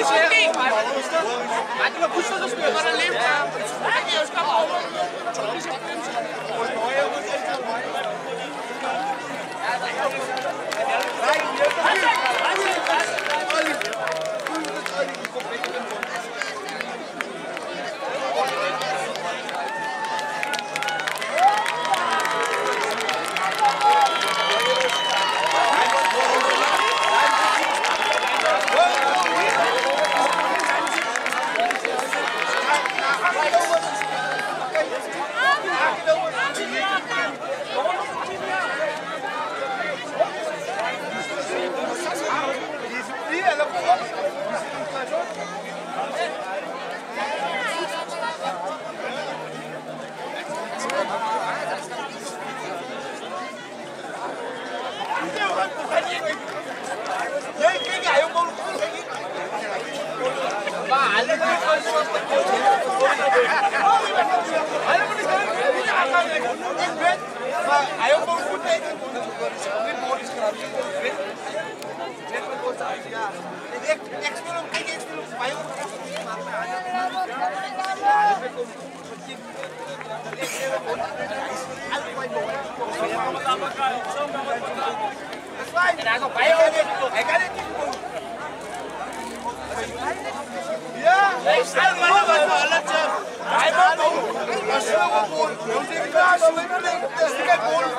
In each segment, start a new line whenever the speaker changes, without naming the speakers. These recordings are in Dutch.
Det ser helt meget. Nej, det var pludselig, der spiller, der lever. Jeg kan jo skabe over. I got it.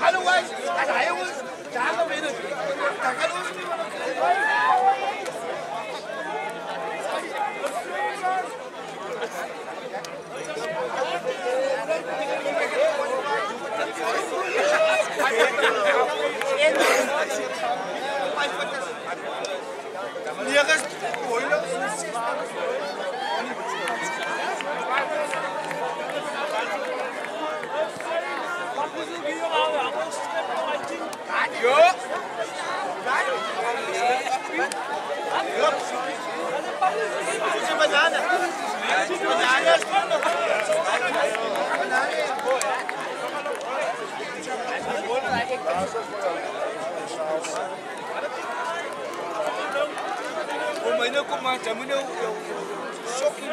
Otherwise, an I was down the middle. Nieres, Boiler, Kumanya kumata muno shocking.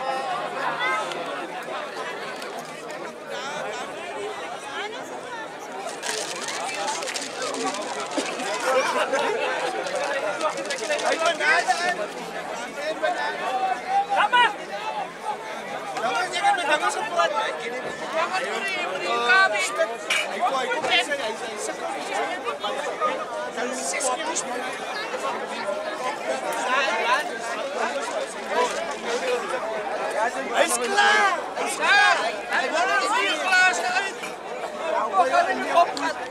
Hij is klaar! Hij is
klaar! Hij wordt er hier klaar!
Hij wordt er hier klaar!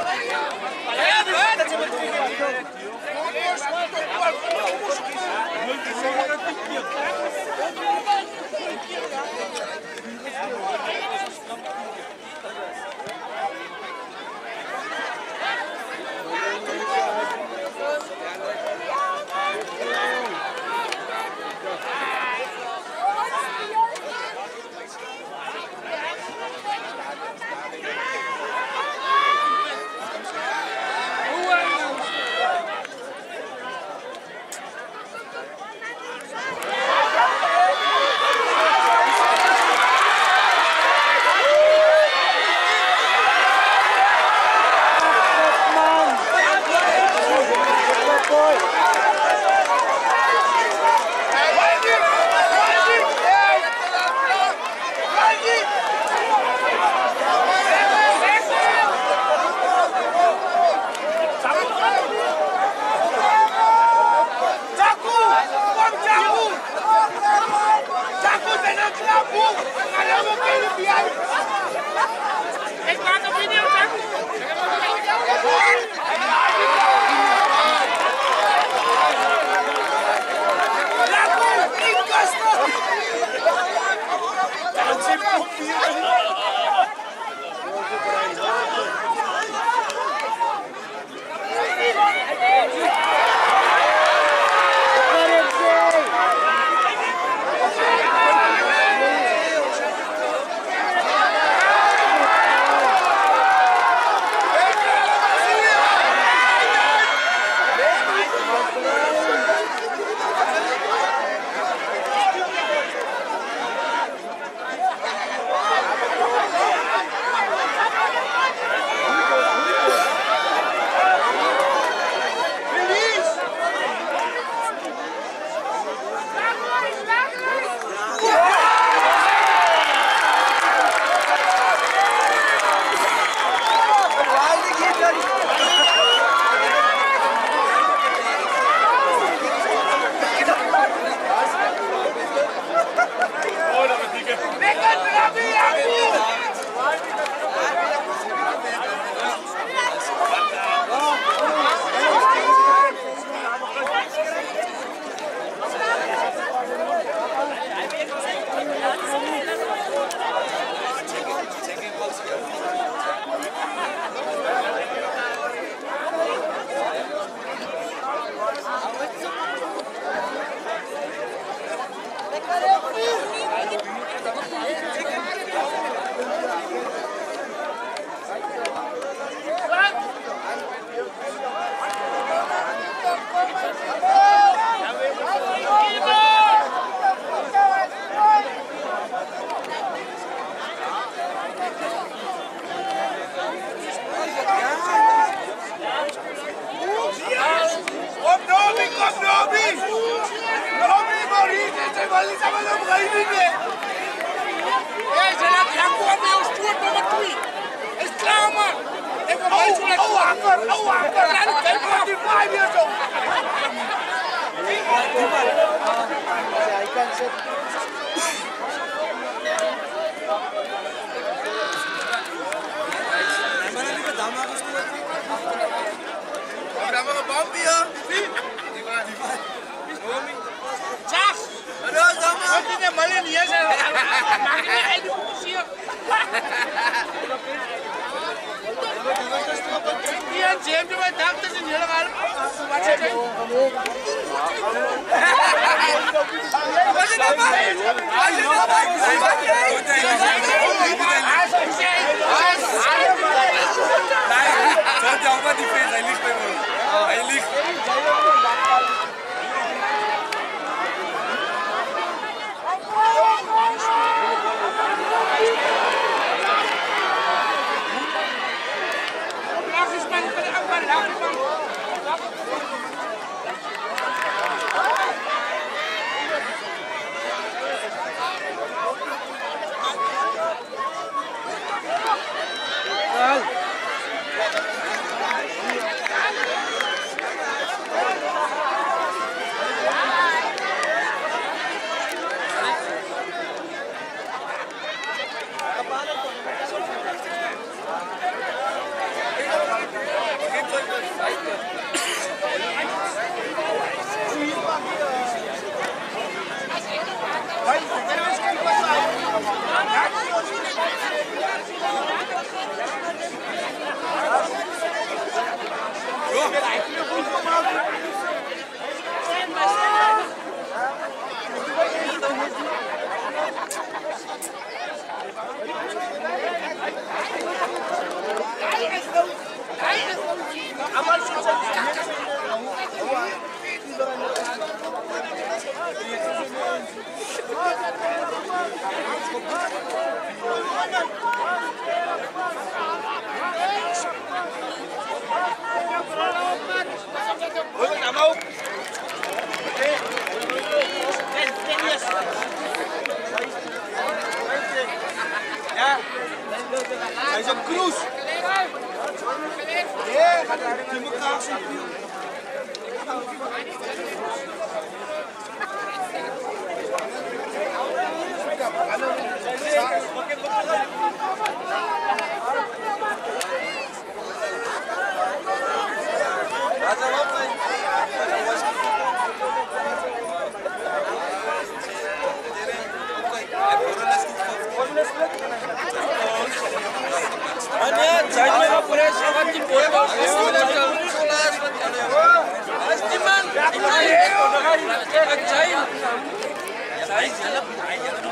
Sai, sai,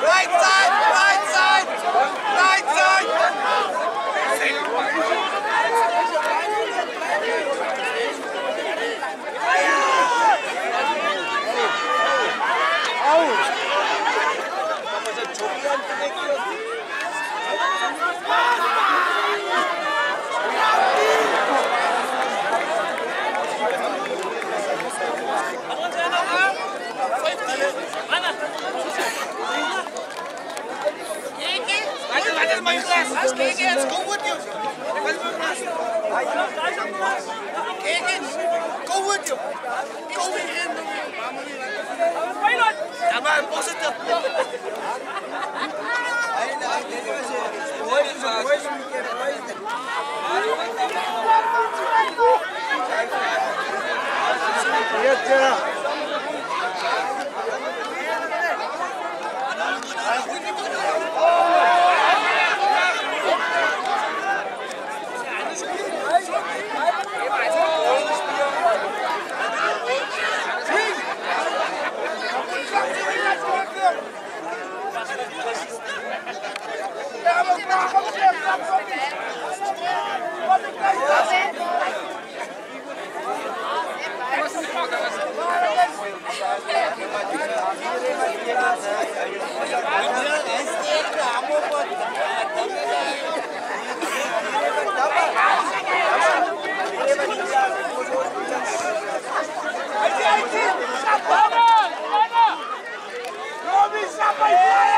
Right KKS, go with you. KKS, go with you. Go with him. Why not? Am I positive? What is Yes, sir. Oh! Vai, vai,
vai!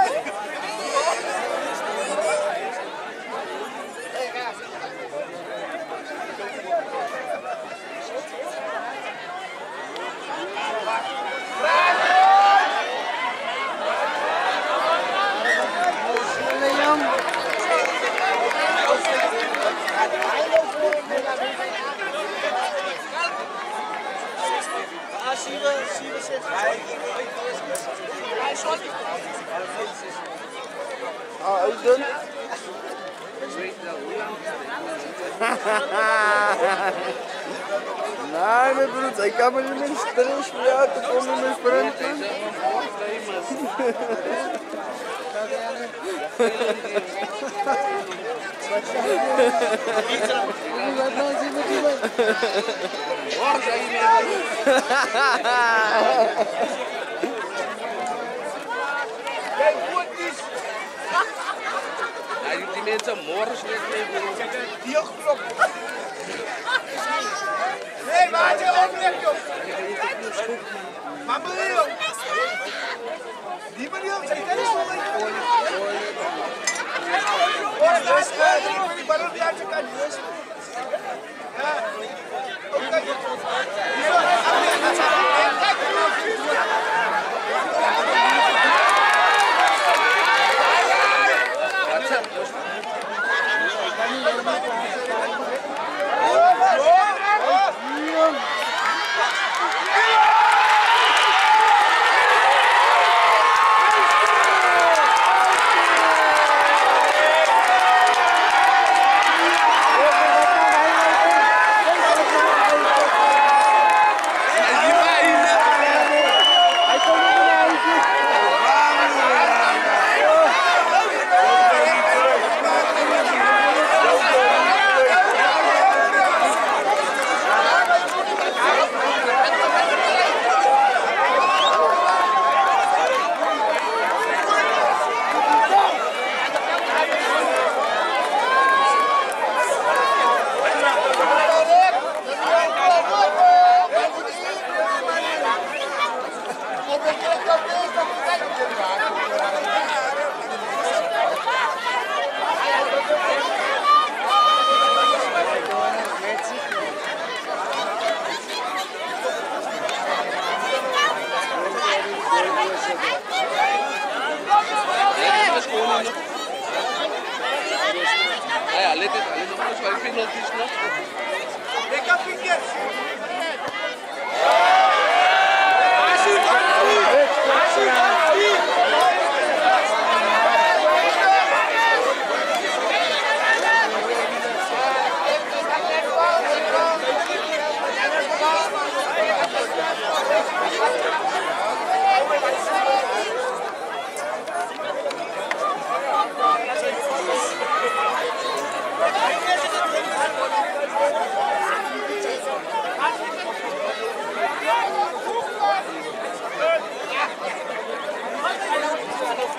Ah, uitdoen. Nee, mijn broer, ik kan me niet meer stress voor jou te komen met sprinten.
Ja, die mensen morgen slecht mee.
Die ook klopt. Nee, maar had je net, joh. Maar joh. Die meneer, zeg dat is wel een Hoor, daar is wil die ballon die uit je kant. Ja. Oké. Hier, dat zijn. Kijk,
Ja, let it, let it, dat is wel een penalty nog.
Ik heb piket.
Als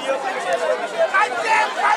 Rein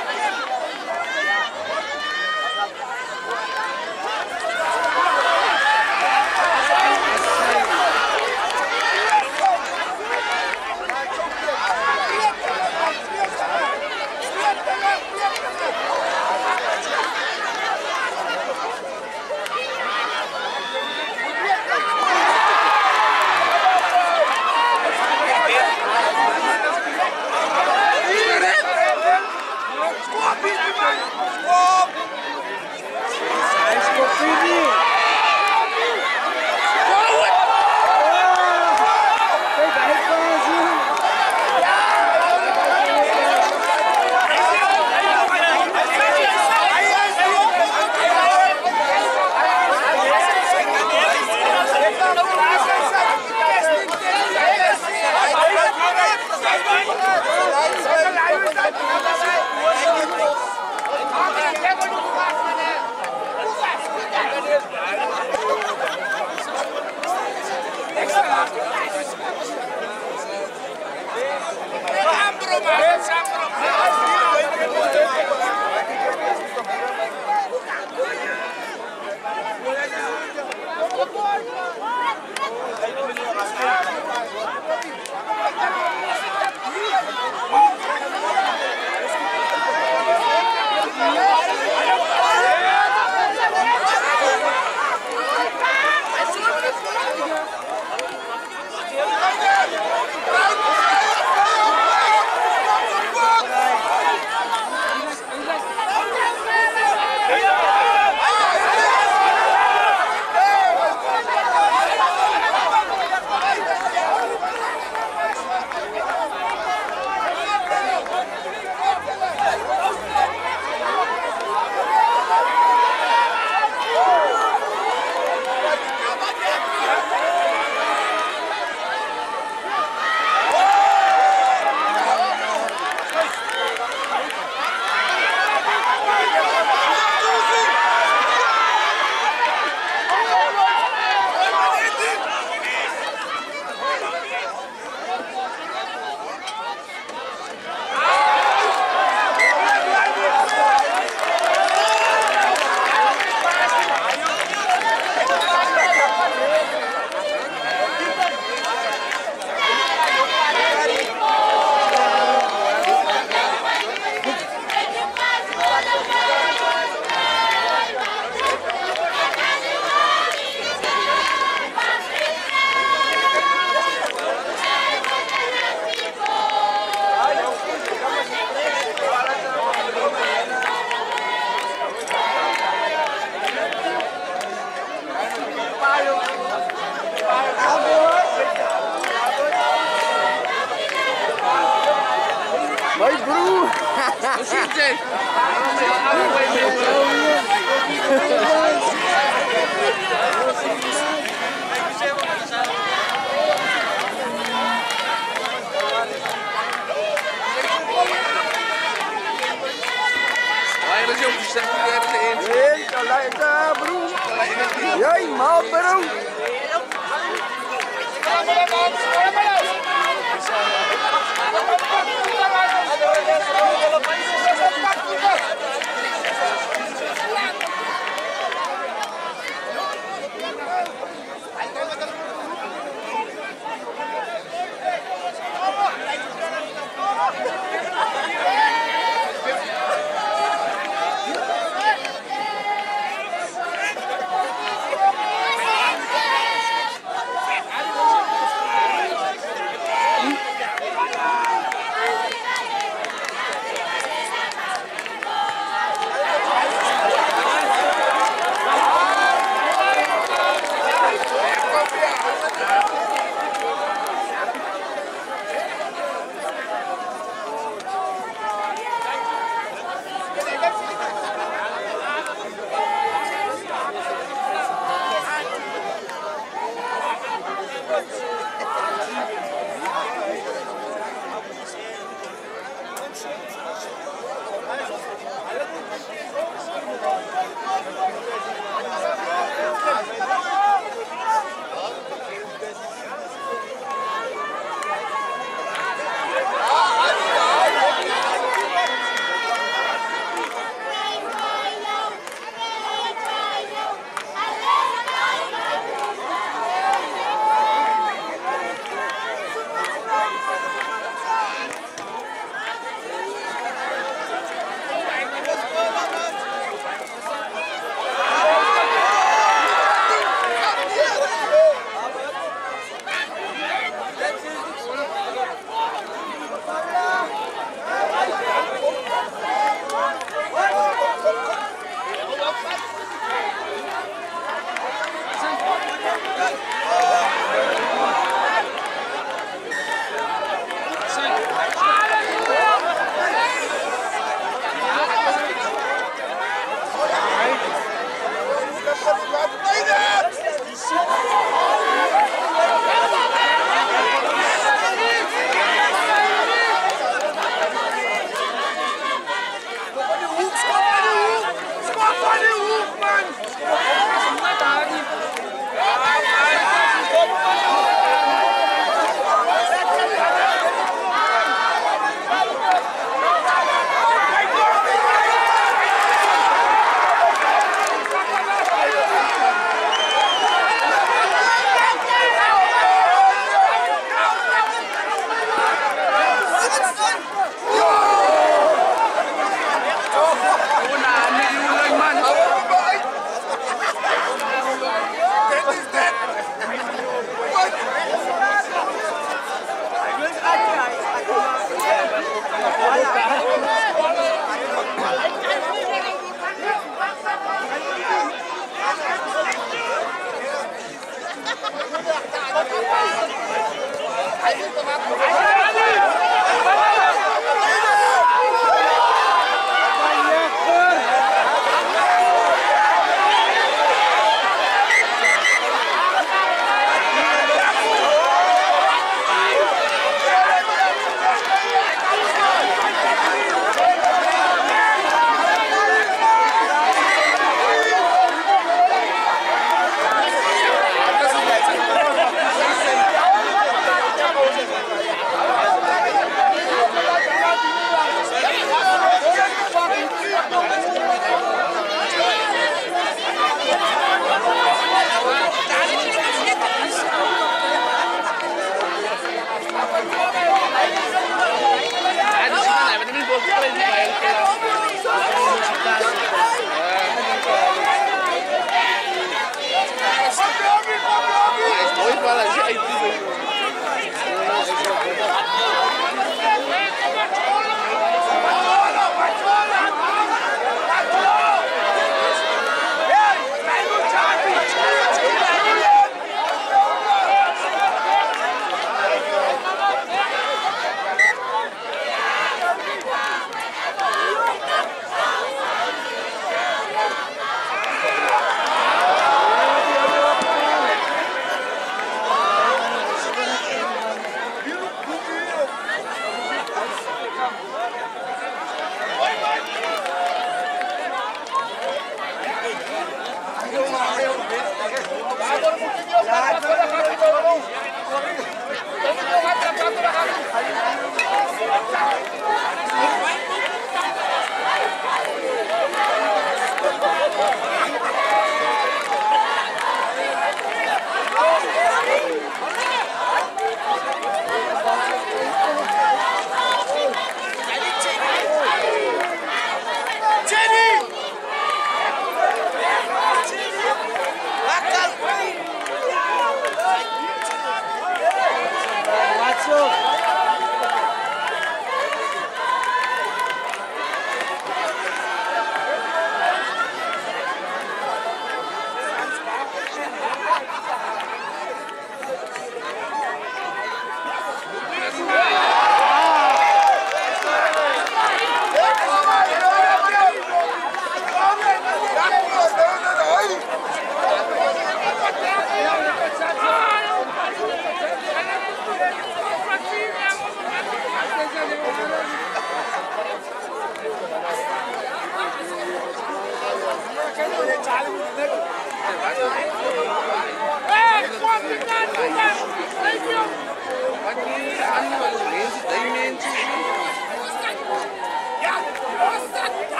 hele jongens zijn nu ergens in.
Heel broer. Jij maar broer.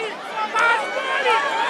Vascone! Vascone!